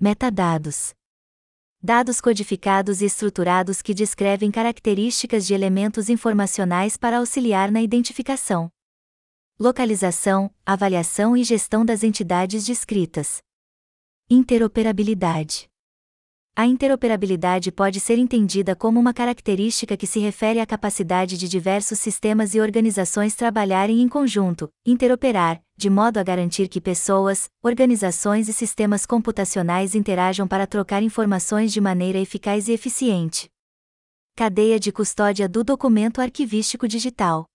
Metadados. Dados codificados e estruturados que descrevem características de elementos informacionais para auxiliar na identificação, localização, avaliação e gestão das entidades descritas. Interoperabilidade. A interoperabilidade pode ser entendida como uma característica que se refere à capacidade de diversos sistemas e organizações trabalharem em conjunto, interoperar, de modo a garantir que pessoas, organizações e sistemas computacionais interajam para trocar informações de maneira eficaz e eficiente. Cadeia de custódia do documento arquivístico digital.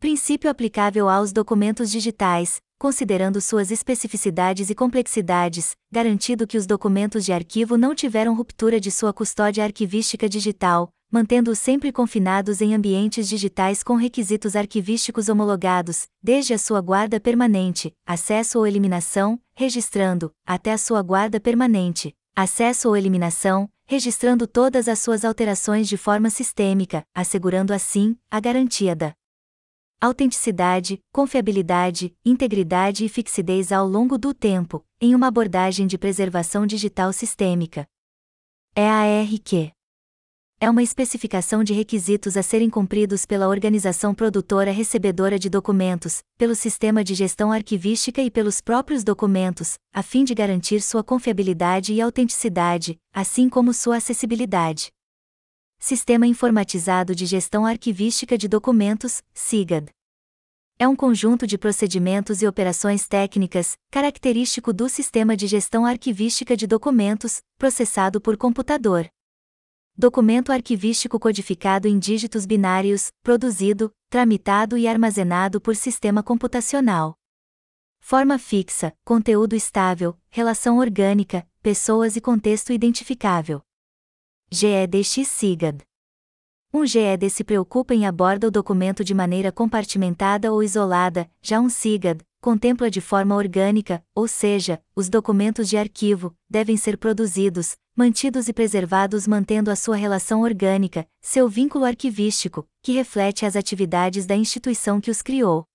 Princípio aplicável aos documentos digitais, considerando suas especificidades e complexidades, garantido que os documentos de arquivo não tiveram ruptura de sua custódia arquivística digital, mantendo-os sempre confinados em ambientes digitais com requisitos arquivísticos homologados, desde a sua guarda permanente, acesso ou eliminação, registrando, até a sua guarda permanente, acesso ou eliminação, registrando todas as suas alterações de forma sistêmica, assegurando assim a garantia da autenticidade, confiabilidade, integridade e fixidez ao longo do tempo, em uma abordagem de preservação digital sistêmica. EARQ é uma especificação de requisitos a serem cumpridos pela organização produtora recebedora de documentos, pelo sistema de gestão arquivística e pelos próprios documentos, a fim de garantir sua confiabilidade e autenticidade, assim como sua acessibilidade. Sistema Informatizado de Gestão Arquivística de Documentos, SIGAD. É um conjunto de procedimentos e operações técnicas, característico do Sistema de Gestão Arquivística de Documentos, processado por computador. Documento arquivístico codificado em dígitos binários, produzido, tramitado e armazenado por sistema computacional. Forma fixa, conteúdo estável, relação orgânica, pessoas e contexto identificável. GEDX-SIGAD. Um GED se preocupa em aborda o documento de maneira compartimentada ou isolada, já um SIGAD contempla de forma orgânica, ou seja, os documentos de arquivo devem ser produzidos, mantidos e preservados mantendo a sua relação orgânica, seu vínculo arquivístico, que reflete as atividades da instituição que os criou.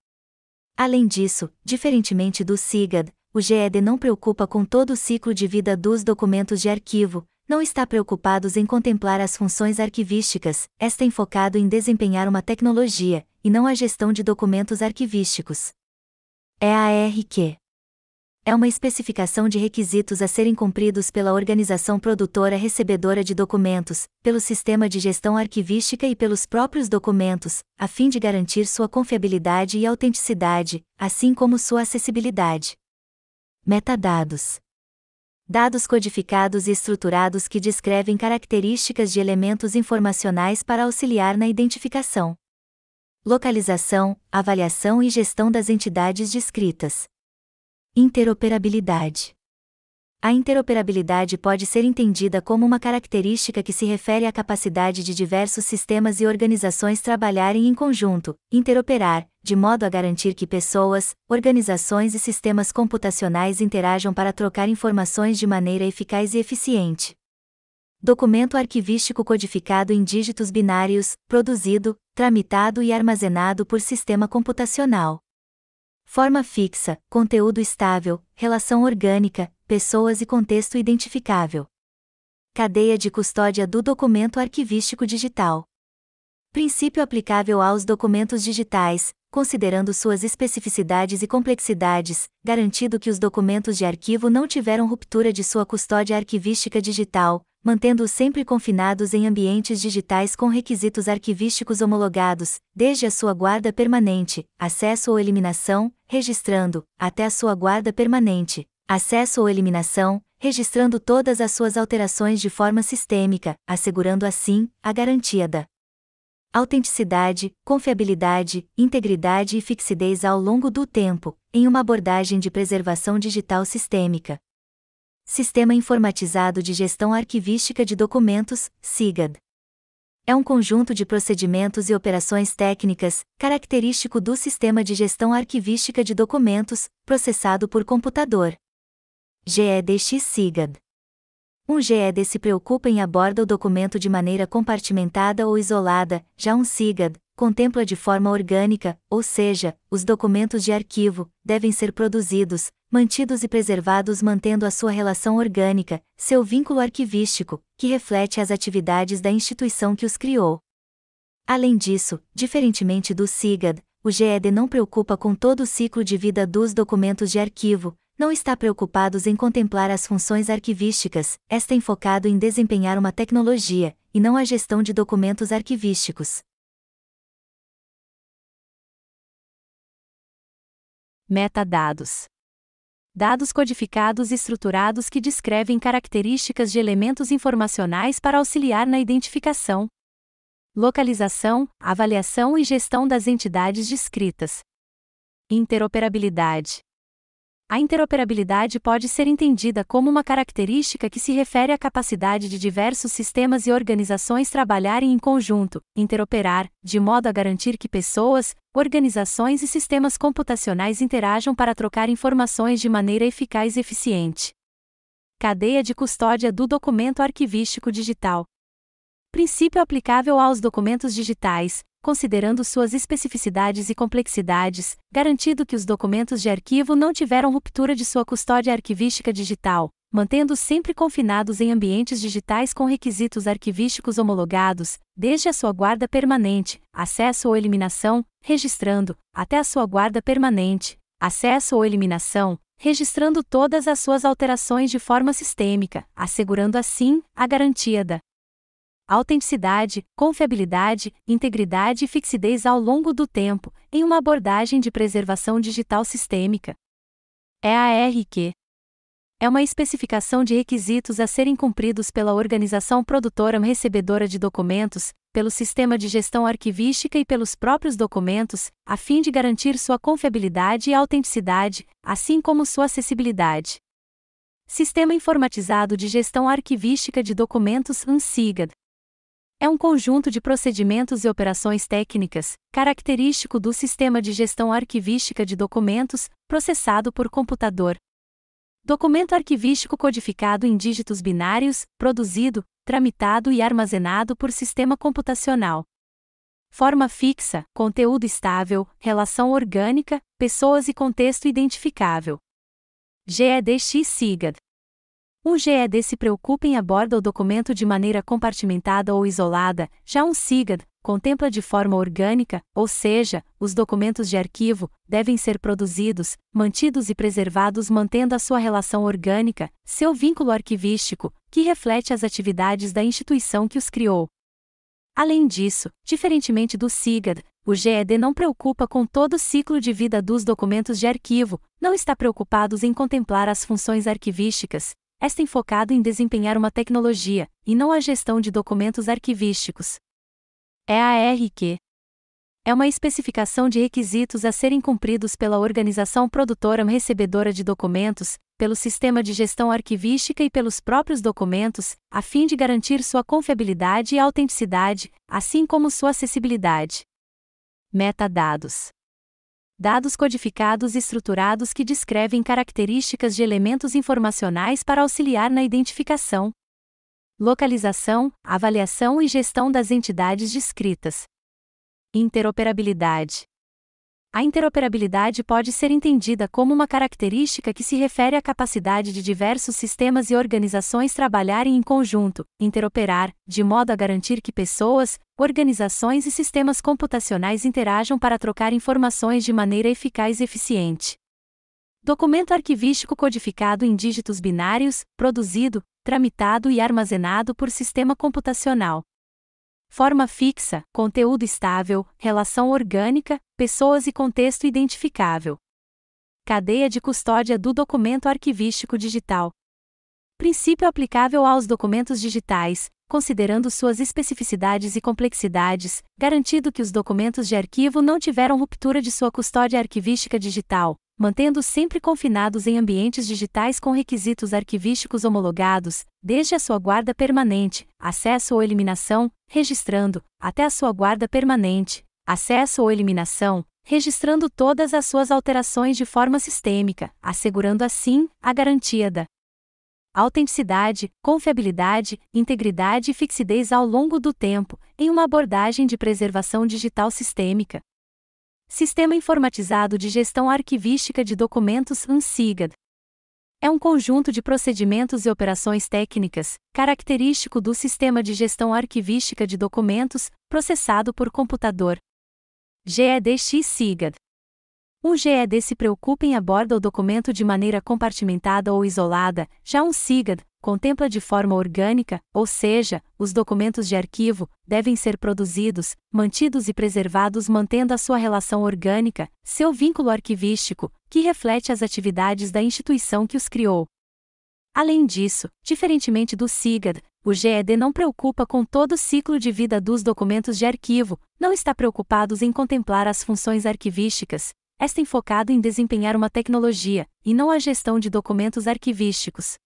Além disso, diferentemente do SIGAD, o GED não preocupa com todo o ciclo de vida dos documentos de arquivo, não está preocupado em contemplar as funções arquivísticas, está enfocado em desempenhar uma tecnologia, e não a gestão de documentos arquivísticos. É a ARQ. É uma especificação de requisitos a serem cumpridos pela organização produtora recebedora de documentos, pelo sistema de gestão arquivística e pelos próprios documentos, a fim de garantir sua confiabilidade e autenticidade, assim como sua acessibilidade. Metadados dados codificados e estruturados que descrevem características de elementos informacionais para auxiliar na identificação, localização, avaliação e gestão das entidades descritas. Interoperabilidade. A interoperabilidade pode ser entendida como uma característica que se refere à capacidade de diversos sistemas e organizações trabalharem em conjunto, interoperar, de modo a garantir que pessoas, organizações e sistemas computacionais interajam para trocar informações de maneira eficaz e eficiente. Documento arquivístico codificado em dígitos binários, produzido, tramitado e armazenado por sistema computacional. Forma fixa, conteúdo estável, relação orgânica, pessoas e contexto identificável. Cadeia de custódia do documento arquivístico digital. Princípio aplicável aos documentos digitais, considerando suas especificidades e complexidades, garantido que os documentos de arquivo não tiveram ruptura de sua custódia arquivística digital, mantendo-os sempre confinados em ambientes digitais com requisitos arquivísticos homologados, desde a sua guarda permanente, acesso ou eliminação, registrando, até a sua guarda permanente, acesso ou eliminação, registrando todas as suas alterações de forma sistêmica, assegurando assim a garantia da autenticidade, confiabilidade, integridade e fixidez ao longo do tempo, em uma abordagem de preservação digital sistêmica. Sistema Informatizado de Gestão Arquivística de Documentos, SIGAD. É um conjunto de procedimentos e operações técnicas, característico do Sistema de Gestão Arquivística de Documentos, processado por computador. GEDX-SIGAD. Um GED se preocupa em aborda o documento de maneira compartimentada ou isolada, já um SIGAD contempla de forma orgânica, ou seja, os documentos de arquivo, devem ser produzidos, mantidos e preservados mantendo a sua relação orgânica, seu vínculo arquivístico, que reflete as atividades da instituição que os criou. Além disso, diferentemente do SIGAD, o GED não preocupa com todo o ciclo de vida dos documentos de arquivo, não está preocupado em contemplar as funções arquivísticas, está enfocado em desempenhar uma tecnologia, e não a gestão de documentos arquivísticos. Metadados. Dados codificados e estruturados que descrevem características de elementos informacionais para auxiliar na identificação, localização, avaliação e gestão das entidades descritas. Interoperabilidade. A interoperabilidade pode ser entendida como uma característica que se refere à capacidade de diversos sistemas e organizações trabalharem em conjunto, interoperar, de modo a garantir que pessoas, organizações e sistemas computacionais interajam para trocar informações de maneira eficaz e eficiente. Cadeia de custódia do documento arquivístico digital. Princípio aplicável aos documentos digitais, considerando suas especificidades e complexidades, garantido que os documentos de arquivo não tiveram ruptura de sua custódia arquivística digital, mantendo sempre confinados em ambientes digitais com requisitos arquivísticos homologados, desde a sua guarda permanente, acesso ou eliminação, registrando, até a sua guarda permanente, acesso ou eliminação, registrando todas as suas alterações de forma sistêmica, assegurando assim a garantia da autenticidade, confiabilidade, integridade e fixidez ao longo do tempo, em uma abordagem de preservação digital sistêmica. EARQ é uma especificação de requisitos a serem cumpridos pela organização produtora recebedora de documentos, pelo sistema de gestão arquivística e pelos próprios documentos, a fim de garantir sua confiabilidade e autenticidade, assim como sua acessibilidade. Sistema Informatizado de Gestão Arquivística de Documentos ANSIGAD é um conjunto de procedimentos e operações técnicas, característico do sistema de gestão arquivística de documentos, processado por computador. Documento arquivístico codificado em dígitos binários, produzido, tramitado e armazenado por sistema computacional. Forma fixa, conteúdo estável, relação orgânica, pessoas e contexto identificável. GEDX-SIGAD um GED se preocupa em aborda o documento de maneira compartimentada ou isolada, já um SIGAD contempla de forma orgânica, ou seja, os documentos de arquivo devem ser produzidos, mantidos e preservados mantendo a sua relação orgânica, seu vínculo arquivístico, que reflete as atividades da instituição que os criou. Além disso, diferentemente do SIGAD, o GED não preocupa com todo o ciclo de vida dos documentos de arquivo, não está preocupado em contemplar as funções arquivísticas, esta enfocado em desempenhar uma tecnologia, e não a gestão de documentos arquivísticos. É a RQ. É uma especificação de requisitos a serem cumpridos pela organização produtora recebedora de documentos, pelo sistema de gestão arquivística e pelos próprios documentos, a fim de garantir sua confiabilidade e autenticidade, assim como sua acessibilidade. Metadados dados codificados e estruturados que descrevem características de elementos informacionais para auxiliar na identificação, localização, avaliação e gestão das entidades descritas. Interoperabilidade. A interoperabilidade pode ser entendida como uma característica que se refere à capacidade de diversos sistemas e organizações trabalharem em conjunto, interoperar, de modo a garantir que pessoas, organizações e sistemas computacionais interajam para trocar informações de maneira eficaz e eficiente. Documento arquivístico codificado em dígitos binários, produzido, tramitado e armazenado por sistema computacional. Forma fixa, conteúdo estável, relação orgânica, pessoas e contexto identificável. Cadeia de custódia do documento arquivístico digital. Princípio aplicável aos documentos digitais, considerando suas especificidades e complexidades, garantido que os documentos de arquivo não tiveram ruptura de sua custódia arquivística digital, mantendo sempre confinados em ambientes digitais com requisitos arquivísticos homologados, desde a sua guarda permanente, acesso ou eliminação, registrando, até a sua guarda permanente, acesso ou eliminação, registrando todas as suas alterações de forma sistêmica, assegurando assim a garantia da autenticidade, confiabilidade, integridade e fixidez ao longo do tempo, em uma abordagem de preservação digital sistêmica. Sistema Informatizado de Gestão Arquivística de Documentos (SIGAD). É um conjunto de procedimentos e operações técnicas, característico do Sistema de Gestão Arquivística de Documentos, processado por computador. GEDX-SIGAD. Um GED se preocupa em aborda o documento de maneira compartimentada ou isolada, já um SIGAD contempla de forma orgânica, ou seja, os documentos de arquivo devem ser produzidos, mantidos e preservados mantendo a sua relação orgânica, seu vínculo arquivístico, que reflete as atividades da instituição que os criou. Além disso, diferentemente do SIGAD, o GED não preocupa com todo o ciclo de vida dos documentos de arquivo, não está preocupado em contemplar as funções arquivísticas, está enfocado em desempenhar uma tecnologia, e não a gestão de documentos arquivísticos.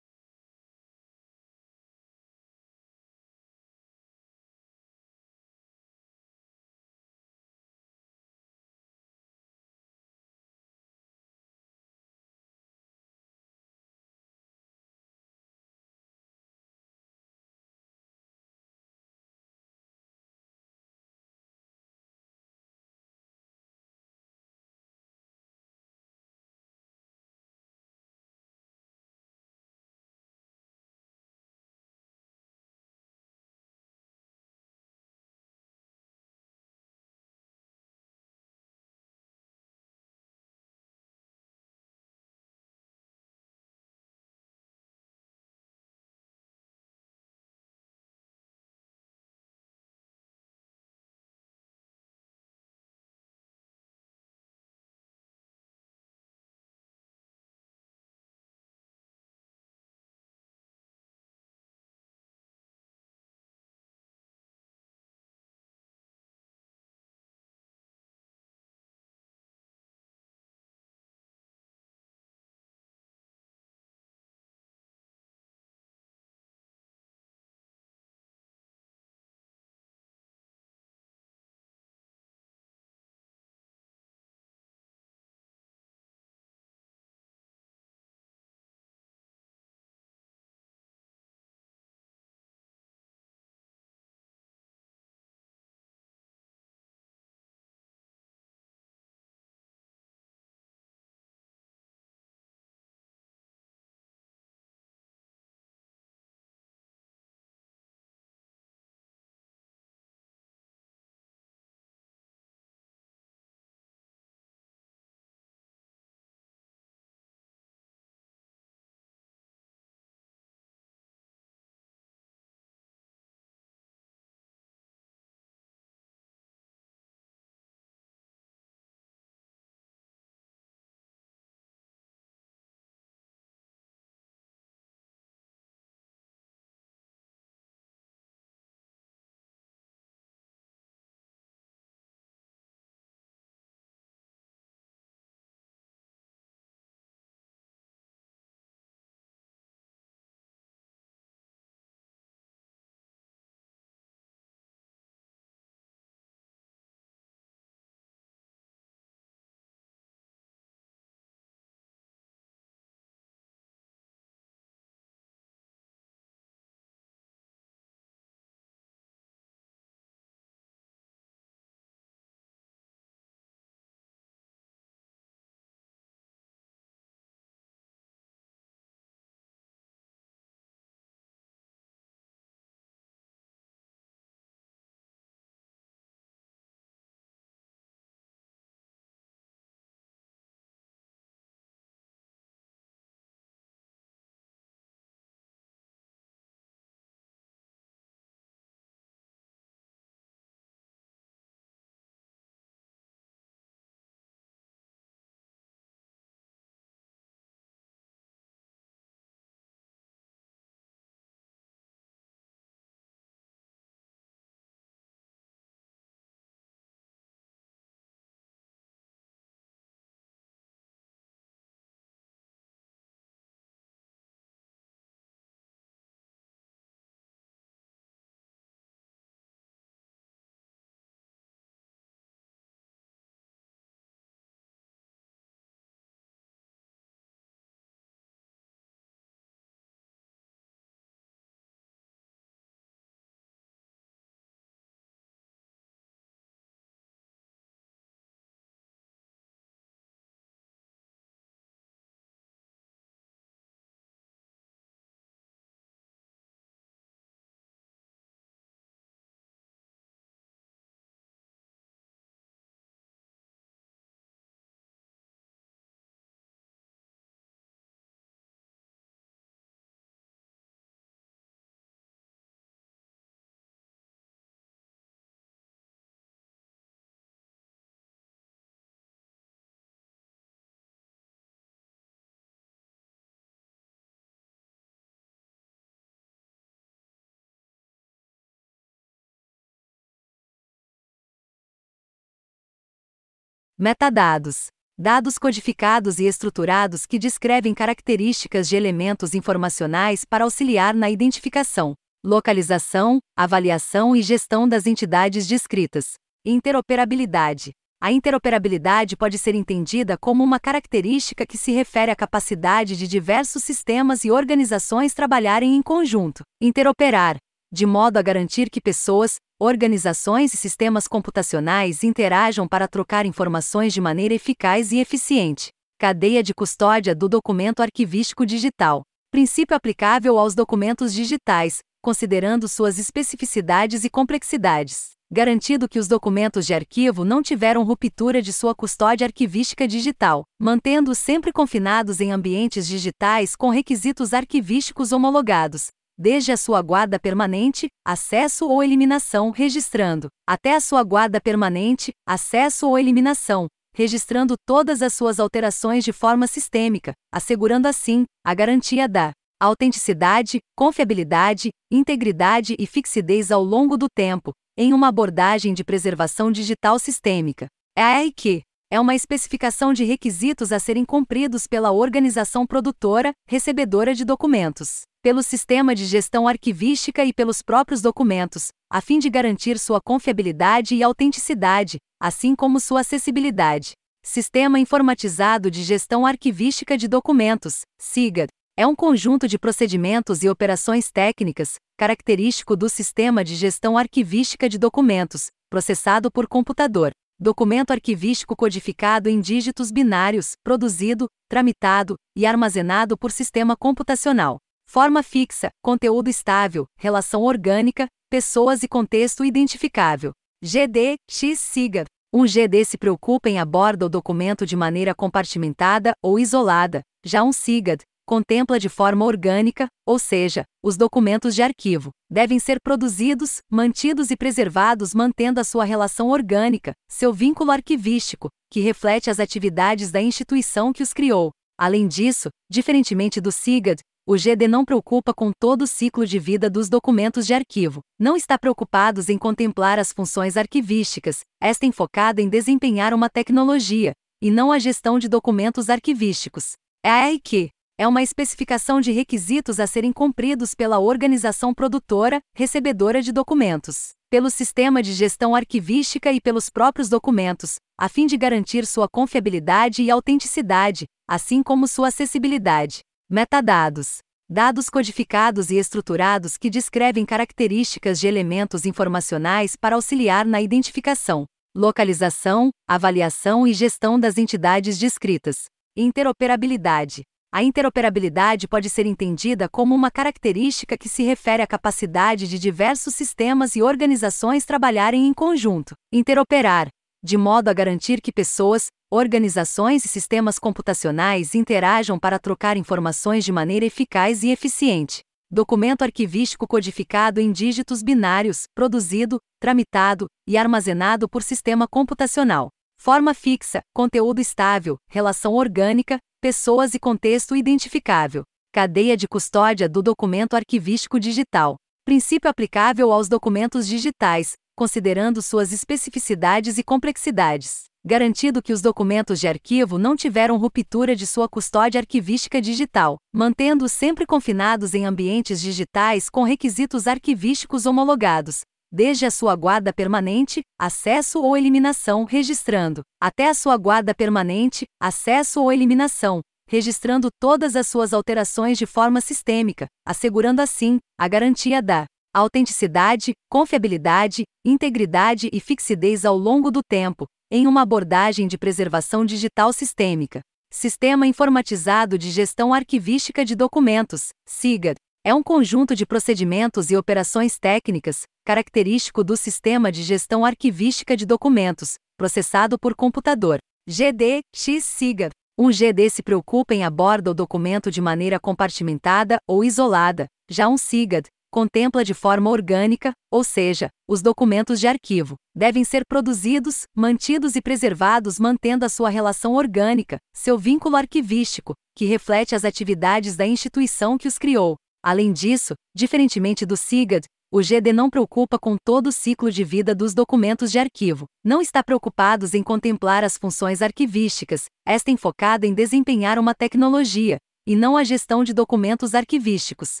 Metadados. Dados codificados e estruturados que descrevem características de elementos informacionais para auxiliar na identificação, localização, avaliação e gestão das entidades descritas. Interoperabilidade. A interoperabilidade pode ser entendida como uma característica que se refere à capacidade de diversos sistemas e organizações trabalharem em conjunto, interoperar, de modo a garantir que pessoas, organizações e sistemas computacionais interajam para trocar informações de maneira eficaz e eficiente. Cadeia de custódia do documento arquivístico digital. Princípio aplicável aos documentos digitais, considerando suas especificidades e complexidades, garantido que os documentos de arquivo não tiveram ruptura de sua custódia arquivística digital, mantendo-os sempre confinados em ambientes digitais com requisitos arquivísticos homologados, desde a sua guarda permanente, acesso ou eliminação, registrando, até a sua guarda permanente, acesso ou eliminação, registrando todas as suas alterações de forma sistêmica, assegurando assim a garantia da autenticidade, confiabilidade, integridade e fixidez ao longo do tempo, em uma abordagem de preservação digital sistêmica. É aí que é uma especificação de requisitos a serem cumpridos pela organização produtora, recebedora de documentos, pelo sistema de gestão arquivística e pelos próprios documentos, a fim de garantir sua confiabilidade e autenticidade, assim como sua acessibilidade. Sistema Informatizado de Gestão Arquivística de Documentos, SIGA, é um conjunto de procedimentos e operações técnicas, característico do sistema de gestão arquivística de documentos, processado por computador. Documento arquivístico codificado em dígitos binários, produzido, tramitado e armazenado por sistema computacional. Forma fixa, conteúdo estável, relação orgânica, pessoas e contexto identificável. GD, X SIGA. Um GD se preocupa em aborda o documento de maneira compartimentada ou isolada. Já um SIGAD contempla de forma orgânica, ou seja, os documentos de arquivo devem ser produzidos, mantidos e preservados mantendo a sua relação orgânica, seu vínculo arquivístico, que reflete as atividades da instituição que os criou. Além disso, diferentemente do SIGAD, o GD não preocupa com todo o ciclo de vida dos documentos de arquivo. Não está preocupado em contemplar as funções arquivísticas, esta enfocada em desempenhar uma tecnologia, e não a gestão de documentos arquivísticos. É aí que, é uma especificação de requisitos a serem cumpridos pela organização produtora, recebedora de documentos, pelo sistema de gestão arquivística e pelos próprios documentos, a fim de garantir sua confiabilidade e autenticidade, assim como sua acessibilidade. Metadados. Dados codificados e estruturados que descrevem características de elementos informacionais para auxiliar na identificação, localização, avaliação e gestão das entidades descritas. Interoperabilidade. A interoperabilidade pode ser entendida como uma característica que se refere à capacidade de diversos sistemas e organizações trabalharem em conjunto, interoperar, de modo a garantir que pessoas, organizações e sistemas computacionais interajam para trocar informações de maneira eficaz e eficiente. Documento arquivístico codificado em dígitos binários, produzido, tramitado e armazenado por sistema computacional. Forma fixa, conteúdo estável, relação orgânica, pessoas e contexto identificável. Cadeia de custódia do documento arquivístico digital. Princípio aplicável aos documentos digitais, considerando suas especificidades e complexidades. Garantido que os documentos de arquivo não tiveram ruptura de sua custódia arquivística digital, mantendo-os sempre confinados em ambientes digitais com requisitos arquivísticos homologados, desde a sua guarda permanente, acesso ou eliminação, registrando, até a sua guarda permanente, acesso ou eliminação, registrando todas as suas alterações de forma sistêmica, assegurando assim a garantia da autenticidade, confiabilidade, integridade e fixidez ao longo do tempo, em uma abordagem de preservação digital sistêmica. Sistema Informatizado de Gestão Arquivística de Documentos, SIGA, é um conjunto de procedimentos e operações técnicas, característico do Sistema de Gestão Arquivística de Documentos, processado por computador. GD, X SIGA. Um GD se preocupa em aborda o documento de maneira compartimentada ou isolada, já um SIGAD contempla de forma orgânica, ou seja, os documentos de arquivo devem ser produzidos, mantidos e preservados mantendo a sua relação orgânica, seu vínculo arquivístico, que reflete as atividades da instituição que os criou. Além disso, diferentemente do SIGAD, O GD não preocupa com todo o ciclo de vida dos documentos de arquivo, não está preocupado em contemplar as funções arquivísticas, esta enfocada em desempenhar uma tecnologia, e não a gestão de documentos arquivísticos.